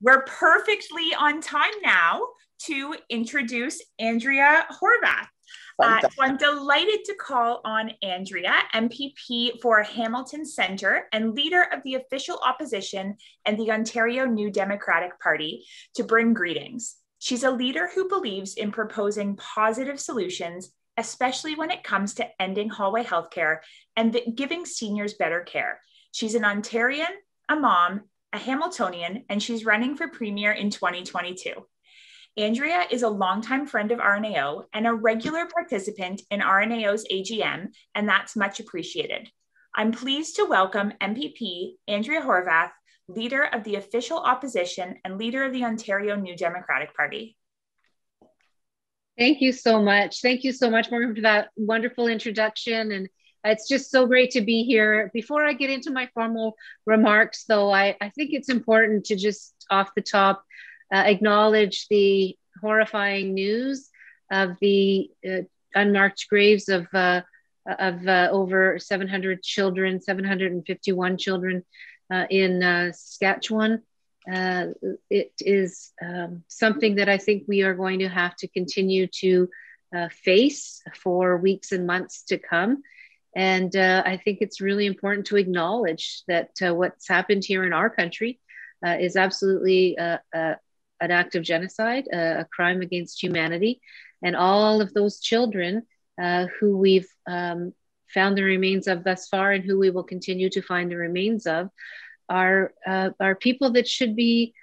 we're perfectly on time now to introduce Andrea Horwath. Uh, so I'm delighted to call on Andrea, MPP for Hamilton Centre and leader of the official opposition and the Ontario New Democratic Party, to bring greetings. She's a leader who believes in proposing positive solutions, especially when it comes to ending hallway healthcare and giving seniors better care. She's an Ontarian, a mom, a Hamiltonian, and she's running for Premier in 2022. Andrea is a longtime friend of RNAO and a regular participant in RNAO's AGM, and that's much appreciated. I'm pleased to welcome MPP Andrea Horwath, leader of the official opposition and leader of the Ontario New Democratic Party. Thank you so much. Thank you so much, Morgan, for that wonderful introduction. And it's just so great to be here. Before I get into my formal remarks, though, I, I think it's important to just off the top uh, acknowledge the horrifying news of the uh, unmarked graves of uh, of uh, over 700 children, 751 children uh, in uh, Saskatchewan. it is um, something that I think we are going to have to continue to face for weeks and months to come. And uh, I think it's really important to acknowledge that uh, what's happened here in our country uh, is absolutely uh, uh, an act of genocide, a crime against humanity. And all of those children uh, who we've um, found the remains of thus far and who we will continue to find the remains of are, are people that should be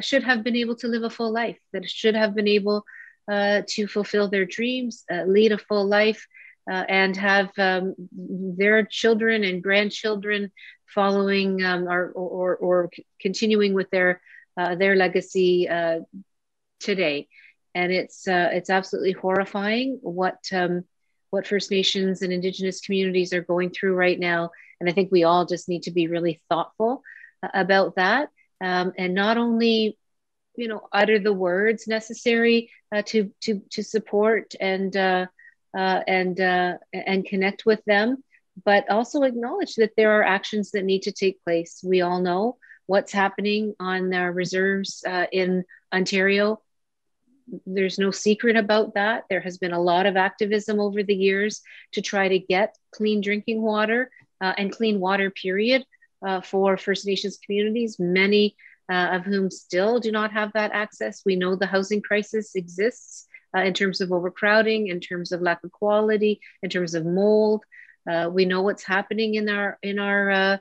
should have been able to live a full life, that should have been able to fulfill their dreams, lead a full life, uh, and have um, their children and grandchildren following um, or, or, or, continuing with their uh, their legacy uh, today. And it's uh, it's absolutely horrifying what um, what First Nations and Indigenous communities are going through right now. And I think we all just need to be really thoughtful uh, about that, um, and not only you know utter the words necessary uh, to to to support and uh, and uh, and connect with them, but also acknowledge that there are actions that need to take place. We all know what's happening on the reserves uh, in Ontario. There's no secret about that. There has been a lot of activism over the years to try to get clean drinking water uh, and clean water, period, uh, for First Nations communities, many uh, of whom still do not have that access. We know the housing crisis exists uh, in terms of overcrowding, in terms of lack of quality, in terms of mold. Uh, we know what's happening in our in our uh,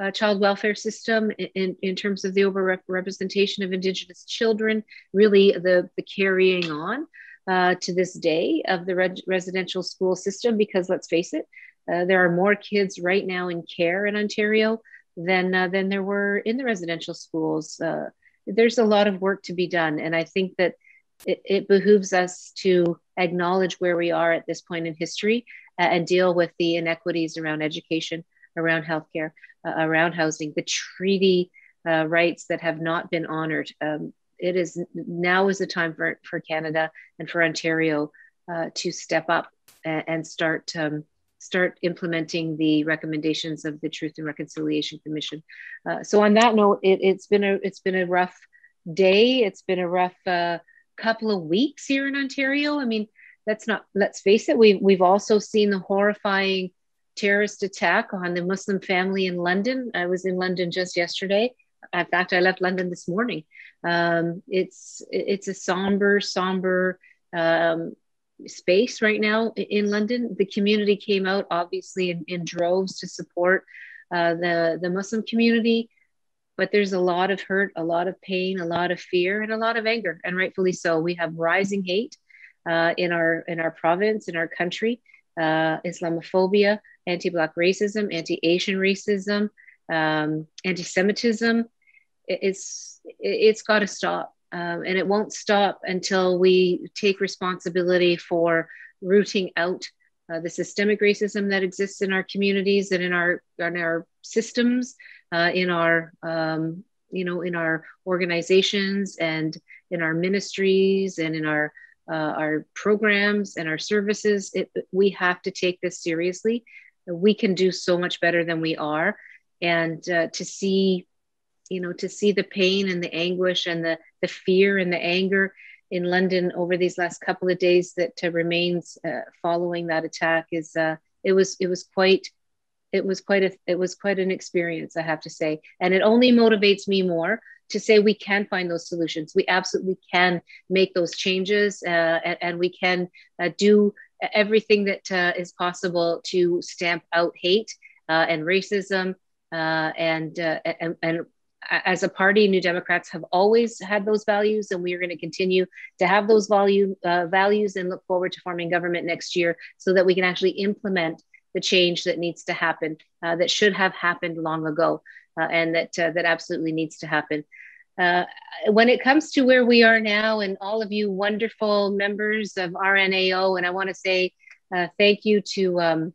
uh child welfare system in, in terms of the overrepresentation of Indigenous children, really the, the carrying on uh, to this day of the re- residential school system, because let's face it, uh, there are more kids right now in care in Ontario than, than there were in the residential schools. there's a lot of work to be done. And I think that it, it, behooves us to acknowledge where we are at this point in history uh, and deal with the inequities around education, around healthcare, uh, around housing, the treaty uh, rights that have not been honored. Um, it is now is the time for, for Canada and for Ontario uh, to step up and, and start um, start implementing the recommendations of the Truth and Reconciliation Commission. Uh, so on that note, it, has been a it's been a rough day. It's been a rough uh, couple of weeks here in Ontario. I mean, let's not let's face it. We've we've also seen the horrifying terrorist attack on the Muslim family in London. I was in London just yesterday. In fact, I left London this morning. Um, it's it's a somber, somber um, space right now in London. The community came out obviously in, in droves to support uh, the the Muslim community but there's a lot of hurt, a lot of pain, a lot of fear, and a lot of anger, and rightfully so. We have rising hate uh, in our in our province, in our country, uh, Islamophobia, anti-black racism, anti-Asian racism, um, anti-Semitism. It's it's got to stop, um, and it won't stop until we take responsibility for rooting out uh, the systemic racism that exists in our communities and in our in our systems uh, in our um, you know in our organizations and in our ministries and in our uh, our programs and our services it, we have to take this seriously. We can do so much better than we are. And uh, to see you know, to see the pain and the anguish and the the fear and the anger in London over these last couple of days that remains uh, following that attack is uh, it was it was quite it was quite a it was quite an experience I have to say. And it only motivates me more to say we can find those solutions. We absolutely can make those changes uh, and, and, we can uh, do everything that uh, is possible to stamp out hate and racism and, and and as a party, New Democrats have always had those values, and we are going to continue to have those value, uh, values and look forward to forming government next year so that we can actually implement the change that needs to happen, uh, that should have happened long ago, uh, and that uh, that absolutely needs to happen. Uh, when it comes to where we are now, and all of you wonderful members of RNAO, and I want to say uh, thank you to um,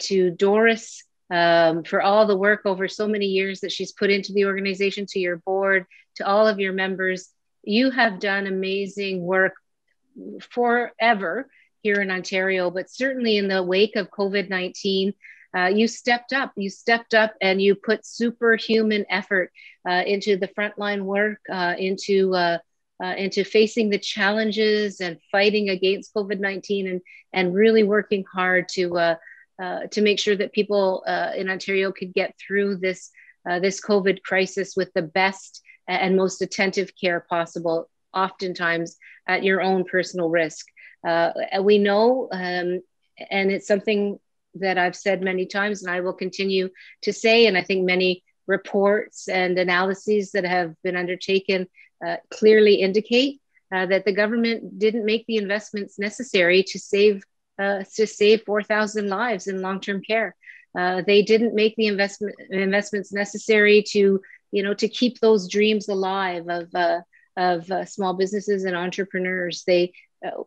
to Doris um, for all the work over so many years that she's put into the organization, to your board, to all of your members. You have done amazing work forever here in Ontario, but certainly in the wake of COVID 19. Uh, you stepped up, you stepped up and you put superhuman effort uh, into the frontline work, uh, into uh, uh, into facing the challenges and fighting against COVID 19 and, and really working hard to, uh, to make sure that people in Ontario could get through this this COVID crisis with the best and most attentive care possible, oftentimes at your own personal risk. Uh, we know, um, and it's something that I've said many times, and I will continue to say, and I think many reports and analyses that have been undertaken uh, clearly indicate that the government didn't make the investments necessary to save uh, to save 4,000 lives in long-term care. Uh, they didn't make the investment investments necessary to, you know, to keep those dreams alive of uh, of uh, small businesses and entrepreneurs. They, uh,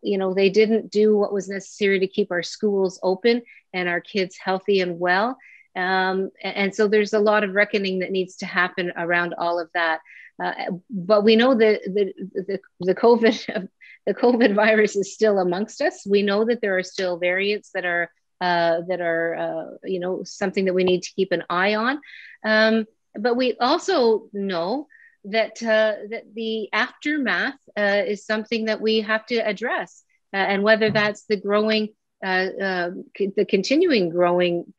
you know, they didn't do what was necessary to keep our schools open and our kids healthy and well. Um, and so there's a lot of reckoning that needs to happen around all of that. Uh, but we know that the, the, the COVID the COVID virus is still amongst us. We know that there are still variants that are uh, that are uh, you know something that we need to keep an eye on. Um, but we also know that uh, that the aftermath uh, is something that we have to address, uh, and whether mm-hmm. that's the growing. Uh, the continuing growing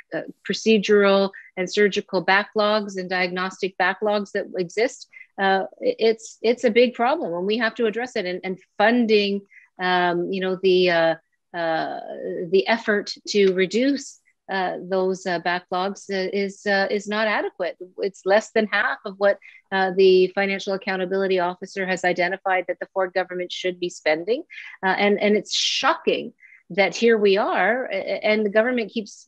procedural and surgical backlogs and diagnostic backlogs that exist uh, it's it's a big problem and we have to address it and, and funding um, you know the uh, uh, the effort to reduce uh, those uh, backlogs is uh, is not adequate. It's less than half of what the financial accountability officer has identified that the Ford government should be spending, and and it's shocking that here we are, and the government keeps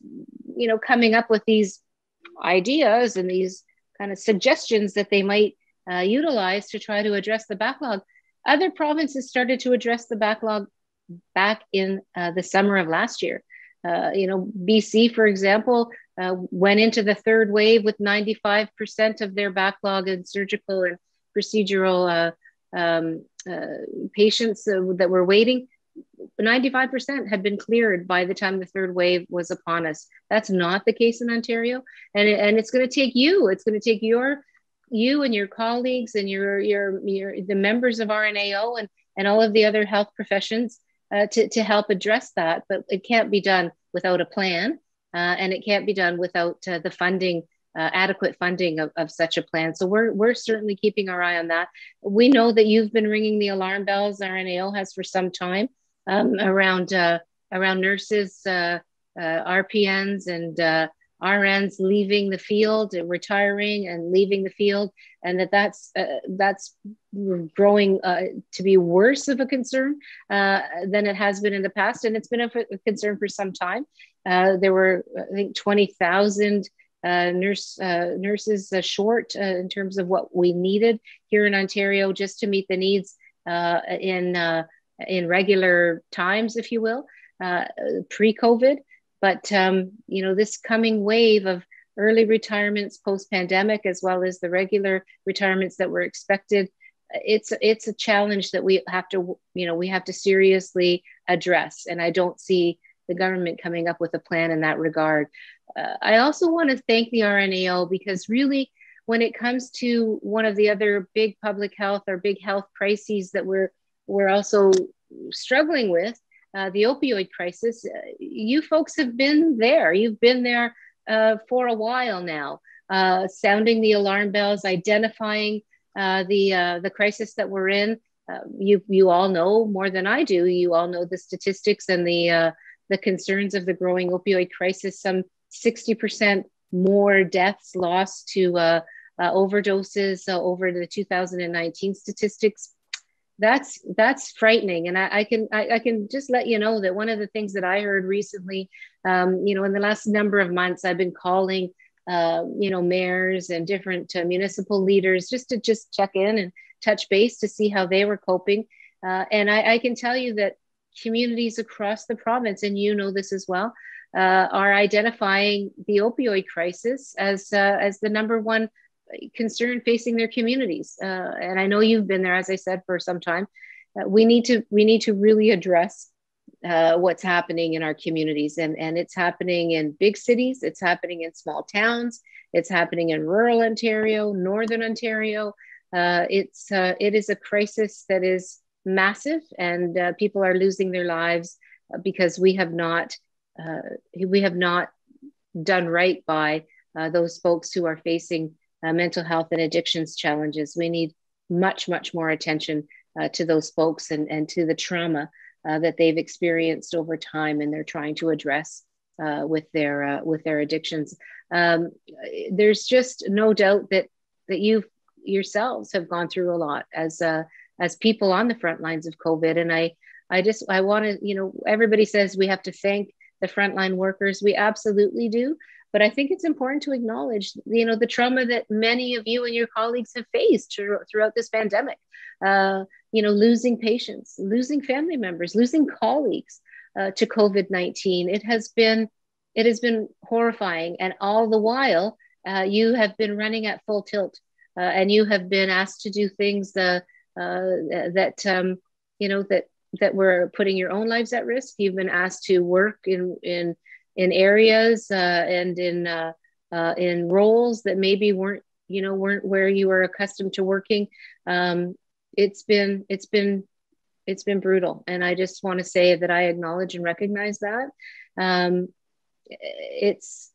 you know coming up with these ideas and these kind of suggestions that they might uh, utilized to try to address the backlog. Other provinces started to address the backlog back in uh, the summer of last year. Uh, you know, BC, for example, uh, went into the third wave with 95% of their backlog in surgical and procedural uh, um, uh, patients that were waiting. 95% had been cleared by the time the third wave was upon us. That's not the case in Ontario. And, and it's going to take you, it's going to take your you and your colleagues and your your, your the members of RNAO and and all of the other health professions uh, to to help address that. But it can't be done without a plan, uh, and it can't be done without uh, the funding. Uh, adequate funding of, of such a plan. So we're, we're certainly keeping our eye on that. We know that you've been ringing the alarm bells, RNAO has for some time um, around, uh, around nurses, uh, RPNs and RNs leaving the field, and retiring and leaving the field, and that that's uh, that's growing uh, to be worse of a concern uh, than it has been in the past, and it's been a, a concern for some time. Uh, there were, I think, twenty thousand uh, nurse uh, nurses short in terms of what we needed here in Ontario just to meet the needs in in regular times, if you will, pre-COVID. But um, you know, this coming wave of early retirements post pandemic, as well as the regular retirements that were expected, it's it's a challenge that we have to you know we have to seriously address. And I don't see the government coming up with a plan in that regard. Uh, I also want to thank the RNAO because really when it comes to one of the other big public health or big health crises that we're we're also struggling with, uh, the opioid crisis, uh, you folks have been there. You've been there uh, for a while now, sounding the alarm bells, identifying the the crisis that we're in. you you all know more than I do. You all know the statistics and the the concerns of the growing opioid crisis. Some sixty percent more deaths lost to uh, uh, overdoses uh, over the 2019 statistics. That's that's frightening, and I, I can I, I, can just let you know that one of the things that I heard recently, um, you know, in the last number of months, I've been calling, uh, you know, mayors and different uh, municipal leaders just to just check in and touch base to see how they were coping, uh, and I, I can tell you that communities across the province, and you know this as well, uh, are identifying the opioid crisis as uh, as the number one concern facing their communities. Uh, and I know you've been there, as I said, for some time. Uh, we need to we need to really address uh, what's happening in our communities, and and it's happening in big cities, it's happening in small towns, it's happening in rural Ontario, northern Ontario. Uh, it's it is a crisis that is massive, and people are losing their lives because we have not uh, we have not done right by uh, those folks who are facing uh, mental health and addictions challenges. We need much, much more attention uh, to those folks and, and to the trauma uh, that they've experienced over time and they're trying to address uh, with their with their addictions. Um, there's just no doubt that that you yourselves have gone through a lot as as people on the front lines of COVID. And I I just I want to you know everybody says we have to thank the frontline workers. We absolutely do. But I think it's important to acknowledge, you know, the trauma that many of you and your colleagues have faced throughout this pandemic. Uh, you know, losing patients, losing family members, losing colleagues uh, to COVID nineteen. It has been, it has been horrifying, and all the while, uh, you have been running at full tilt, uh, and you have been asked to do things uh, uh, that um, you know that that were putting your own lives at risk. You've been asked to work in in in areas uh, and in uh, uh, in roles that maybe weren't you know weren't where you were accustomed to working. Um, it's been it's been it's been brutal, and I just want to say that I acknowledge and recognize that. Um, it's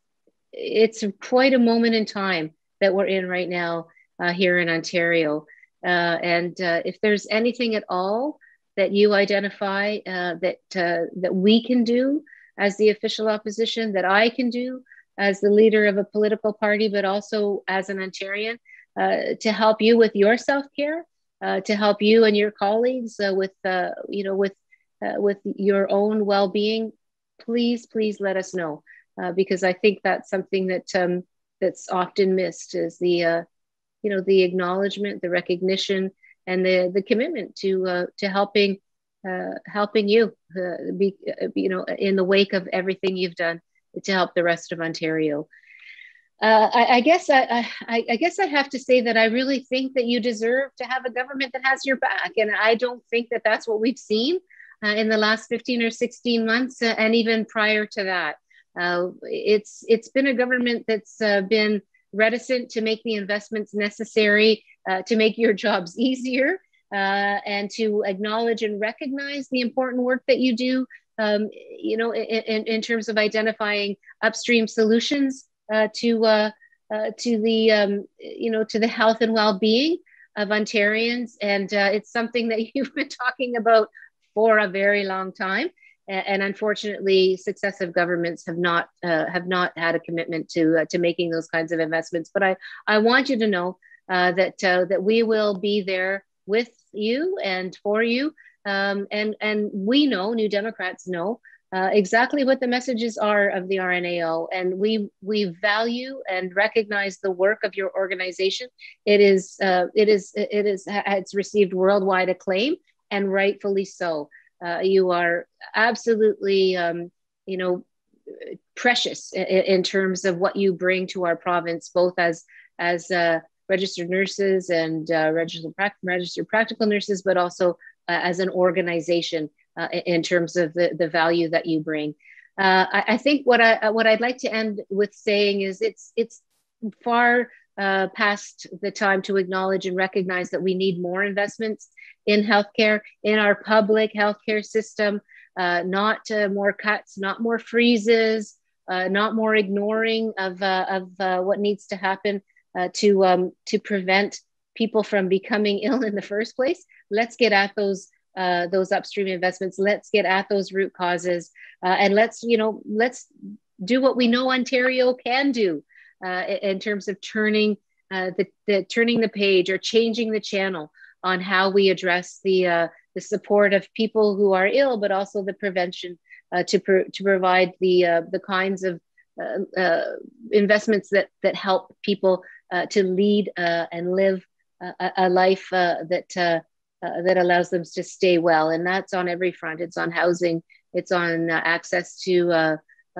it's quite a moment in time that we're in right now uh, here in Ontario. Uh, and uh, if there's anything at all that you identify that that we can do as the official opposition, that I can do as the leader of a political party, but also as an Ontarian, uh, to help you with your self care, uh, to help you and your colleagues uh, with uh, you know with with your own well being. Please, please let us know because I think that's something that um, that's often missed is the you know the acknowledgement, the recognition and the the commitment to uh, to helping uh, helping you uh, be uh, you know in the wake of everything you've done to help the rest of Ontario. Uh, I, I, guess I, I, I, guess I have to say that I really think that you deserve to have a government that has your back, and I don't think that that's what we've seen uh, in the last fifteen or sixteen months, uh, and even prior to that. it's it's been a government that's been reticent to make the investments necessary uh, to make your jobs easier uh, and to acknowledge and recognize the important work that you do, um, you know, in, in, terms of identifying upstream solutions uh, to uh, uh, to the um, you know to the health and well-being of Ontarians, and uh, it's something that you've been talking about for a very long time and unfortunately, successive governments have not uh, have not had a commitment to to making those kinds of investments. But I I want you to know that that we will be there with you and for you, um, and and we know New Democrats know uh, exactly what the messages are of the RNAO, and we we value and recognize the work of your organization. It is uh, it is it is it's received worldwide acclaim, and rightfully so. Uh, you are absolutely, um, you know, precious in, in, terms of what you bring to our province, both as as uh, registered nurses and uh, registered, registered practical nurses, but also uh, as an organization uh, in terms of the, the value that you bring. Uh, I, I, think what I what I'd like to end with saying is it's it's far uh, past the time to acknowledge and recognize that we need more investments in healthcare, in our public healthcare system, uh, not more cuts, not more freezes, not more ignoring of, of what needs to happen to, um, to prevent people from becoming ill in the first place. Let's get at those uh, those upstream investments. Let's get at those root causes, uh, and let's you know let's do what we know Ontario can do uh, in terms of turning the, the turning the page or changing the channel on how we address the uh, the support of people who are ill, but also the prevention uh, to to provide the uh, the kinds of uh, uh, investments that that help people uh, to lead and live a, a life that that allows them to stay well, and that's on every front. It's on housing, it's on access to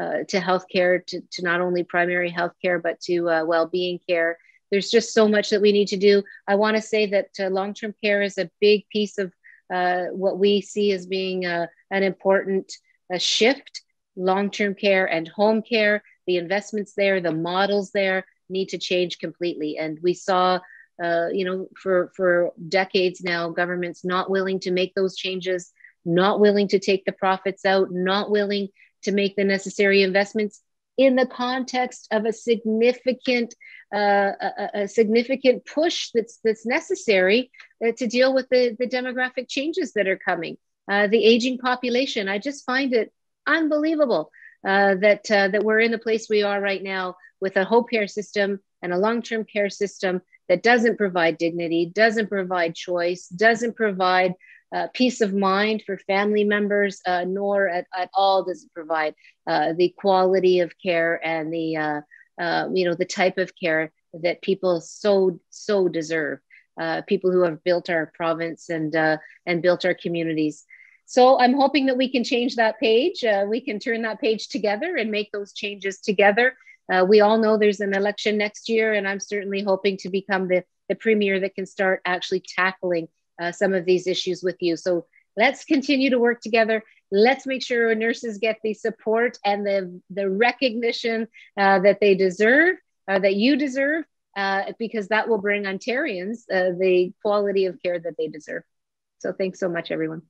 uh, to healthcare, to, to not only primary healthcare, but to uh, well-being care, there's just so much that we need to do. I want to say that uh, long term care is a big piece of uh, what we see as being uh, an important uh, shift. Long term care and home care, the investments there, the models there need to change completely. And we saw, uh, you know, for, for decades now, governments not willing to make those changes, not willing to take the profits out, not willing to make the necessary investments in the context of a significant uh, a, a, significant push that's that's necessary uh, to deal with the, the demographic changes that are coming. Uh, the aging population. I just find it unbelievable uh, that uh, that we're in the place we are right now with a hope care system and a long-term care system that doesn't provide dignity, doesn't provide choice, doesn't provide uh, peace of mind for family members, uh, nor at, at, all does it provide uh, the quality of care and the uh, uh, you know the type of care that people so so deserve. Uh, people who have built our province and and built our communities. So I'm hoping that we can change that page. we can turn that page together and make those changes together. We all know there's an election next year, and I'm certainly hoping to become the the premier that can start actually tackling uh, some of these issues with you. So let's continue to work together. Let's make sure our nurses get the support and the, the recognition uh, that they deserve, uh, that you deserve, uh, because that will bring Ontarians uh, the quality of care that they deserve. So thanks so much, everyone.